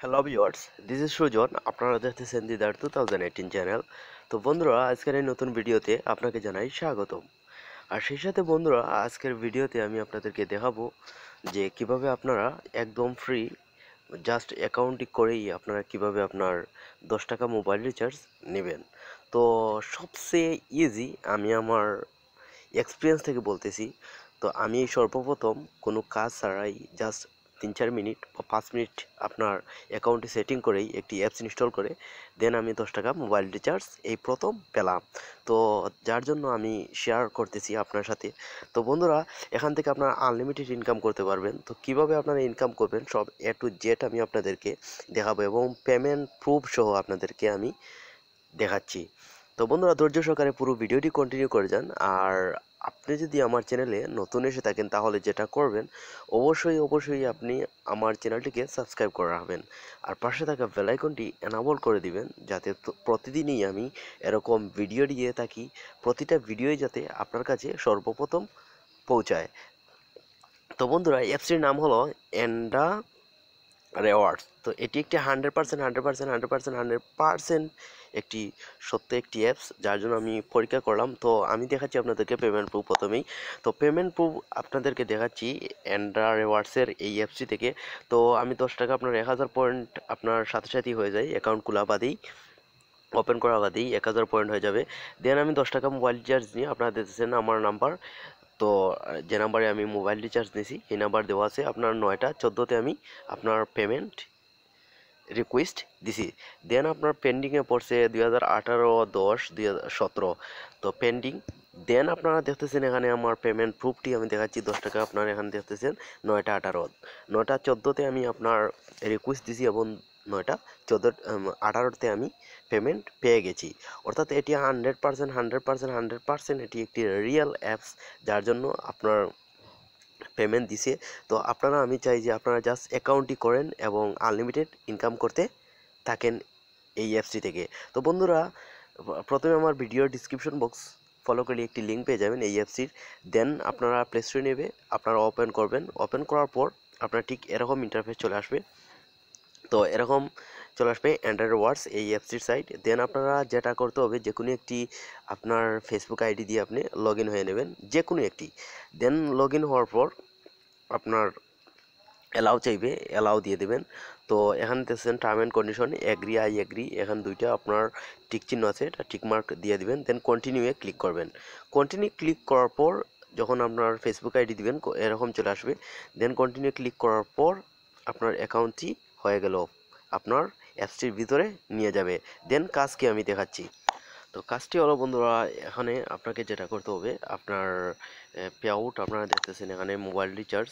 Hello viewers this is Sujan আপনারা দেখতেছেন Didar two thousand eighteen channel তো বন্ধুরা, আজকের এই নতুন ভিডিওতে আপনাকে জানাই স্বাগতম। আর সেই সাথে বন্ধুরা, আজকের ভিডিওতে আমি আপনাদেরকে দেখাবো যে কীভাবে আপনারা একদম ফ্রি জাস্ট অ্যাকাউন্টটি করেই আপনারা কীভাবে আপনার দশ টাকা মোবাইল রিচার্জ নেবেন। তো সবচেয়ে ইজি আমি আমার এক্সপিরিয়েন্স থেকে বলতেছি। তো আমি সর্বপ্রথম কোনো কাজ ছাড়াই জাস্ট তিন চার মিনিট বা পাঁচ মিনিট আপনার অ্যাকাউন্টে সেটিং করেই একটি অ্যাপস ইনস্টল করে দেন আমি দশ টাকা মোবাইল রিচার্জ এই প্রথম পেলাম। তো যার জন্য আমি শেয়ার করতেছি আপনার সাথে। তো বন্ধুরা, এখান থেকে আপনারা আনলিমিটেড ইনকাম করতে পারবেন। তো কীভাবে আপনারা ইনকাম করবেন, সব এ টু জেড আমি আপনাদেরকে দেখাবো এবং পেমেন্ট প্রুফ সহ আপনাদেরকে আমি দেখাচ্ছি। তো বন্ধুরা ধৈর্য সহকারে পুরো ভিডিওটি কন্টিনিউ করে যান। আর আপনি যদি আমার চ্যানেলে নতুন এসে থাকেন, তাহলে যেটা করবেন, অবশ্যই অবশ্যই আপনি আমার চ্যানেলটিকে সাবস্ক্রাইব করে রাখবেন। আর পাশে থাকা বেলাইকনটি এনাবল করে দিবেন, যাতে প্রতিদিনই আমি এরকম ভিডিও দিয়ে থাকি। প্রতিটা ভিডিওই যাতে আপনার কাছে সর্বপ্রথম পৌঁছায়। তো বন্ধুরা অ্যাপসটির নাম হলো এন্ডা রেওয়ার্ডস তো এটি একটি hundred percent hundred percent hundred percent hundred percent একটি সত্য একটি অ্যাপস যার জন্য আমি পরীক্ষা করলাম। তো আমি দেখাচ্ছি আপনাদেরকে পেমেন্ট প্রুফ প্রথমেই। তো পেমেন্ট প্রুফ আপনাদেরকে দেখাচ্ছি অ্যান্ড্রা রেওয়ার্ডসের এই অ্যাপসটি থেকে। তো আমি দশ টাকা আপনার এক হাজার পয়েন্ট আপনার সাথে সাথেই হয়ে যায় অ্যাকাউন্ট খোলা বাদেই ওপেন করা বাদেই এক হাজার পয়েন্ট হয়ে যাবে। দেন আমি দশ টাকা মোবাইল রিচার্জ নিয়ে আপনারা দিতেছেন আমার নাম্বার তো যে নাম্বারে আমি মোবাইল রিচার্জ নিয়েছি এই নাম্বার দেওয়া আছে। আপনার নয়টা চোদ্দোতে আমি আপনার পেমেন্ট রিকোয়েস্ট দিছি। দেন আপনার পেন্ডিংয়ে পড়ছে দুই হাজার আঠারো দশ, দুই সতেরো। তো পেন্ডিং দেন আপনারা দেখতেছেন এখানে আমার পেমেন্ট প্রুফটি আমি দেখাচ্ছি। দশ টাকা আপনারা এখানে দেখতেছেন, নয়টা আঠারো। নয়টা চোদ্দোতে আমি আপনার রিকোয়েস্ট দিছি এবং নয়টা চোদ্দ আঠারোতে আমি পেমেন্ট পেয়ে গেছি। অর্থাৎ এটি hundred percent hundred percent hundred percent এটি একটি রিয়েল অ্যাপস যার জন্য আপনার পেমেন্ট দিছে। তো আপনারা, আমি চাই যে আপনারা জাস্ট অ্যাকাউন্টটি করেন এবং আনলিমিটেড ইনকাম করতে থাকেন এই অ্যাপসটি থেকে। তো বন্ধুরা, প্রথমে আমার ভিডিওর ডিসক্রিপশন বক্স ফলো করলে একটি লিঙ্ক পেয়ে যাবেন এই অ্যাপসটির দেন আপনারা প্লে স্টোরে নেবে, আপনারা ওপেন করবেন। ওপেন করার পর আপনার ঠিক এরকম ইন্টারফেস চলে আসবে। তো এরকম চলে আসবে অ্যান্ড্রয়েড ওয়ার্ডস এই অ্যাপসটির সাইট দেন আপনারা যেটা করতে হবে যে কোনো একটি আপনার ফেসবুক আইডি দিয়ে আপনি লগ হয়ে নেবেন যে কোনো একটি। দেন লগ হওয়ার পর আপনার অ্যালাউ চাইবে অ্যালাউ দিয়ে দেবেন। তো এখানে দেখছেন term and condition agree I agree এখানে দুইটা আপনার টিক চিহ্ন আছে, এটা টিক মার্ক দিয়ে দিবেন দেন কন্টিনিউয়ে ক্লিক করবেন। কন্টিনিউ ক্লিক করার পর যখন আপনার ফেসবুক আইডি দিবেন, এরকম চলে আসবে। দেন কন্টিনিউ ক্লিক করার পর আপনার অ্যাকাউন্টটি হয়ে গেল। আপনার অ্যাপসটির ভিতরে নিয়ে যাবে। দেন কাজকে আমি দেখাচ্ছি। তো কাজটি হলো বন্ধুরা, এখানে আপনাকে যেটা করতে হবে, আপনার পে আউট আপনারা দেখতেছেন এখানে মোবাইল রিচার্জ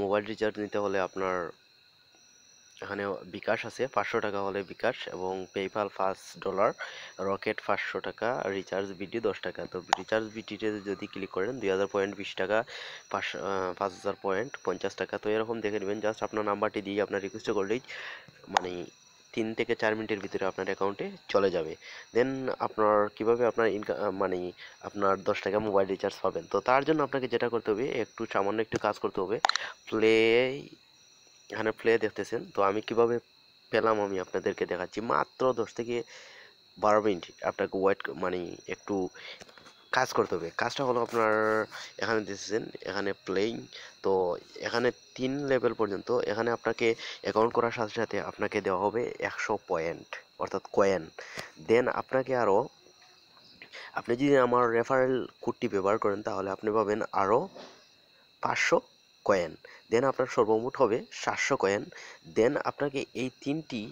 মোবাইল রিচার্জ নিতে হলে আপনার এখানে বিকাশ আছে, পাঁচশো টাকা হলে বিকাশ এবং পেপাল পাঁচ ডলার, রকেট পাঁচশো টাকা, রিচার্জ বিডি দশ টাকা। তো রিচার্জ বিডিতে যদি ক্লিক করেন, দুই হাজার পয়েন্ট বিশ টাকা, পাঁচ পাঁচ হাজার পয়েন্ট পঞ্চাশ টাকা। তো এরকম দেখে নেবেন, জাস্ট আপনার নাম্বারটি দিয়ে আপনার রিকোয়েস্ট করলেই মানে তিন থেকে চার মিনিটের ভিতরে আপনার অ্যাকাউন্টে চলে যাবে। দেন আপনার কীভাবে আপনার ইনকাম মানে আপনার দশ টাকা মোবাইল রিচার্জ পাবেন। তো তার জন্য আপনাকে যেটা করতে হবে, একটু সামান্য একটু কাজ করতে হবে। প্লে এখানে প্লে দেখতেছেন। তো আমি কীভাবে পেলাম আমি আপনাদেরকে দেখাচ্ছি। মাত্র দশ থেকে বারো মিনিট আপনাকে ওয়েট মানে একটু কাজ করতে হবে। কাজটা হলো আপনার এখানে দেখতেছেন, এখানে প্লেইং তো এখানে তিন লেভেল পর্যন্ত এখানে আপনাকে অ্যাকাউন্ট করার সাথে সাথে আপনাকে দেওয়া হবে একশো পয়েন্ট অর্থাৎ কয়েন দেন আপনাকে আরও আপনি যদি আমার রেফারেল কোডটি ব্যবহার করেন তাহলে আপনি পাবেন আরও পাঁচশো কয়েন দেন আপনার সর্বমোট হবে সাতশো কয়েন দেন আপনাকে এই তিনটি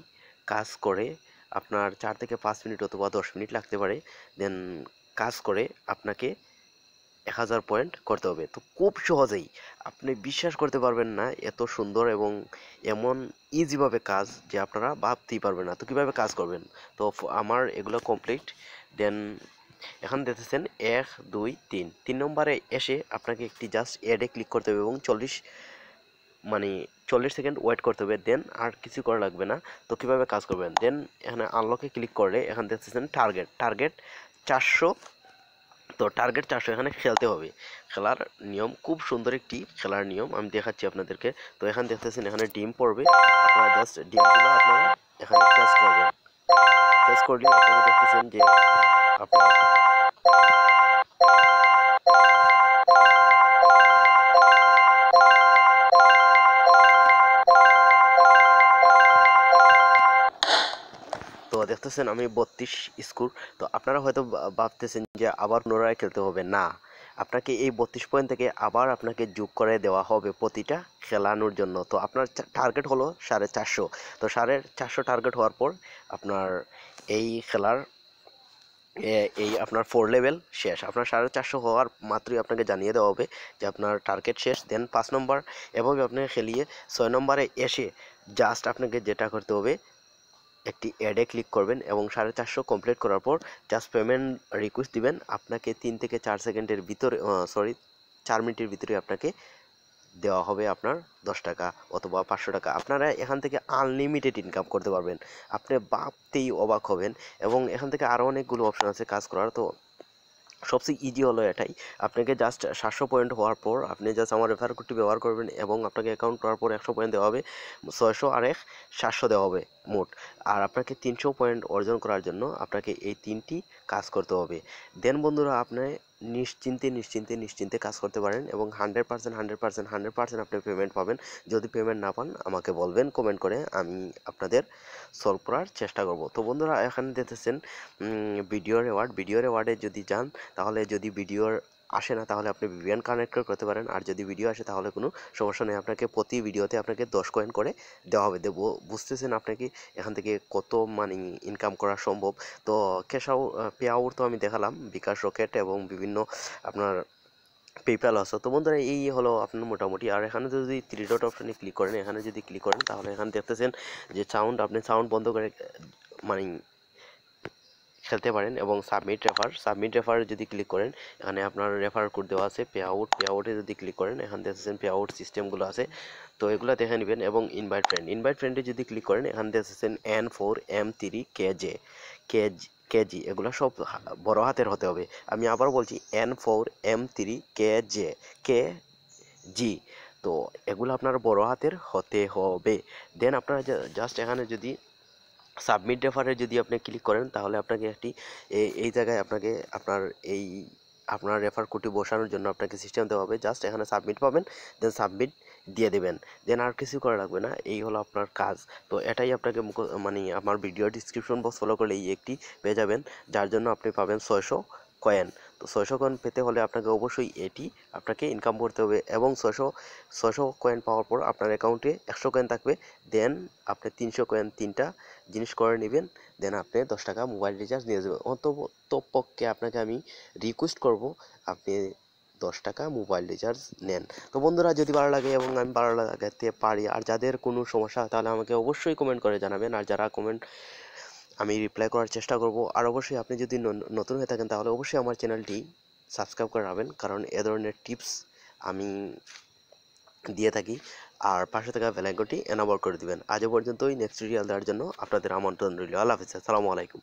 কাজ করে আপনার চার থেকে পাঁচ মিনিট অথবা দশ মিনিট লাগতে পারে দেন কাজ করে আপনাকে এক হাজার পয়েন্ট করতে হবে। তো খুব সহজেই আপনি বিশ্বাস করতে পারবেন না এত সুন্দর এবং এমন ইজিভাবে কাজ যে আপনারা ভাবতেই পারবেন না। তো কীভাবে কাজ করবেন? তো আমার এগুলো কমপ্লিট দেন এখন দেখতেছেন এক, দুই, তিন। তিন নম্বরে এসে আপনাকে একটি জাস্ট অ্যাডে ক্লিক করতে হবে এবং চল্লিশ মানে চল্লিশ সেকেন্ড ওয়েট করতে হবে। দেন আর কিছু করা লাগবে না। তো কীভাবে কাজ করবেন? দেন এখানে আনলকে ক্লিক করলে এখানে দেখতেছেন টার্গেট টার্গেট চারশো। তো টার্গেট চারশো এখানে খেলতে হবে। খেলার নিয়ম খুব সুন্দর একটি খেলার নিয়ম আমি দেখাচ্ছি আপনাদেরকে। তো এখানে দেখতেছেন এখানে ডিম পড়বে। আপনারা জাস্ট ডিমগুলো আপনারা এখানে চেস করবেন। চেস করলে আপনারা দেখতেছেন যে তো দেখতেছেন আমি বত্রিশ স্কোর, তো আপনারা হয়তো ভাবতেছেন যে আবার পুনরায় খেলতে হবে। না, আপনাকে এই বত্রিশ পয়েন্ট থেকে আবার আপনাকে যোগ করে দেওয়া হবে প্রতিটা খেলানোর জন্য। তো আপনার টার্গেট হলো সাড়ে চারশো। তো সাড়ে চারশো টার্গেট হওয়ার পর আপনার এই খেলার এই আপনার ফোর লেভেল শেষ। আপনার সাড়ে চারশো হওয়ার মাত্রই আপনাকে জানিয়ে দেওয়া হবে যে আপনার টার্গেট শেষ দেন পাঁচ নম্বর এভাবে আপনাকে খেলিয়ে ছয় নম্বরে এসে জাস্ট আপনাকে যেটা করতে হবে, একটি অ্যাডে ক্লিক করবেন এবং সাড়ে চারশো কমপ্লিট করার পর জাস্ট পেমেন্ট রিকোয়েস্ট দিবেন। আপনাকে তিন থেকে চার সেকেন্ডের ভিতরে সরি চার মিনিটের ভিতরে আপনাকে দেওয়া হবে আপনার দশ টাকা অথবা পাঁচশো টাকা। আপনারা এখান থেকে আনলিমিটেড ইনকাম করতে পারবেন। আপনি ভাবতেই অবাক হবেন এবং এখান থেকে আরও অনেকগুলো অপশন আছে কাজ করার। তো সবচেয়ে ইজি হলো এটাই। আপনাকে জাস্ট সাতশো পয়েন্ট হওয়ার পর আপনি জাস্ট আমার রেফার কোডটি ব্যবহার করবেন এবং আপনাকে অ্যাকাউন্ট করার পর একশো পয়েন্ট দেওয়া হবে। ছয়শো আর এক সাতশো দেওয়া হবে মোট। আর আপনাকে তিনশো পয়েন্ট অর্জন করার জন্য আপনাকে এই তিনটি কাজ করতে হবে। দেন বন্ধুরা, আপনি নিশ্চিন্তে নিশ্চিন্তে নিশ্চিন্তে কাজ করতে পারেন এবং hundred percent hundred percent hundred percent আপনি পেমেন্ট পাবেন। যদি পেমেন্ট না পান, আমাকে বলবেন কমেন্ট করে আমি আপনাদের সলভ করার চেষ্টা করব। তো বন্ধুরা, এখানে দেখতেছেন ভিডিও রেওয়ার্ড ভিডিও রেওয়ার্ডে যদি যান, তাহলে যদি ভিডিওর আসে না, তাহলে আপনি ভিভিয়ান কানেক্ট করতে পারেন। আর যদি ভিডিও আসে, তাহলে কোনো সমস্যা নেই। আপনাকে প্রতি ভিডিওতে আপনাকে দশ কয়েন করে দেওয়া হবে। দেবো, বুঝতেছেন আপনাকে এখান থেকে কত মানি ইনকাম করা সম্ভব? তো ক্যাশ আউট তো আমি দেখালাম। বিকাশ রকেট এবং বিভিন্ন আপনার পেপ্যাল আছে। তো বন্ধুরা, এই হলো আপনার মোটামুটি। আর এখানে যদি থ্রি ডট অপশনে ক্লিক করেন, এখানে যদি ক্লিক করেন, তাহলে এখানে দেখতেছেন যে সাউন্ড আপনি সাউন্ড বন্ধ করে মানে খেলতে পারেন এবং সাবমিট রেফার সাবমিট রেফার যদি ক্লিক করেন, এখানে আপনার রেফার কোড দেওয়া আছে পে আউট পে আউটে যদি ক্লিক করেন, এখানে দেখতেছেন পে আউট সিস্টেমগুলো আছে। তো এগুলো দেখে নেবেন এবং ইনভাইট ফ্রেন্ড ইনভাইট ফ্রেন্ডে যদি ক্লিক করেন, এখানে দেখতেছেন N four M three K J K G K G এগুলো সব বড় হাতের হতে হবে। আমি আবার বলছি N four M three K J K G তো এগুলো আপনার বড় হাতের হতে হবে। দেন আপনারা জাস্ট এখানে যদি সাবমিট রেফারে যদি আপনি ক্লিক করেন, তাহলে আপনাকে একটি এই জায়গায় আপনাকে আপনার এই, আপনার রেফার কোডটি বসানোর জন্য আপনাকে সিস্টেম দেওয়া হবে। জাস্ট এখানে সাবমিট পাবেন দেন সাবমিট দিয়ে দেবেন। দেন আর কিছু করা লাগবে না, এই হলো আপনার কাজ। তো এটাই আপনাকে মানে আমার ভিডিও ডিসক্রিপশন বক্স ফলো করলে এই একটি পেয়ে যাবেন, যার জন্য আপনি পাবেন ছয়শো কয়েন তো ছয়শো কয়েন পেতে হলে আপনাকে অবশ্যই এটি আপনাকে ইনকাম করতে হবে এবং ছয়শো ছয়শো কয়েন পাওয়ার পর আপনার অ্যাকাউন্টে একশো কয়েন থাকবে। দেন আপনি তিনশো কয়েন তিনটা জিনিস করে নেবেন। দেন আপনি দশ টাকা মোবাইল রিচার্জ নিয়ে যাবেন। অন্তপক্ষে আপনাকে আমি রিকোয়েস্ট করব, আপনি দশ টাকা মোবাইল রিচার্জ নেন। তো বন্ধুরা, যদি ভালো লাগে এবং আমি ভালো লাগাতে পারি, আর যাদের কোনো সমস্যা তাহলে আমাকে অবশ্যই কমেন্ট করে জানাবেন। আর যারা কমেন্ট আমি রিপ্লাই করার চেষ্টা করব। আর অবশ্যই আপনি যদি নতুন হয়ে থাকেন, তাহলে অবশ্যই আমার চ্যানেলটি সাবস্ক্রাইব করে রাখবেন। কারণ এ ধরনের টিপস আমি দিয়ে থাকি। আর পাশে থাকা বেলাইকনটি এনাবল করে দিবেন। আজও পর্যন্তই। নেক্সট রিয়াল দেওয়ার জন্য আপনাদের আমন্ত্রণ রইল। আল্লাহ হাফিজ। আসসালামু আলাইকুম।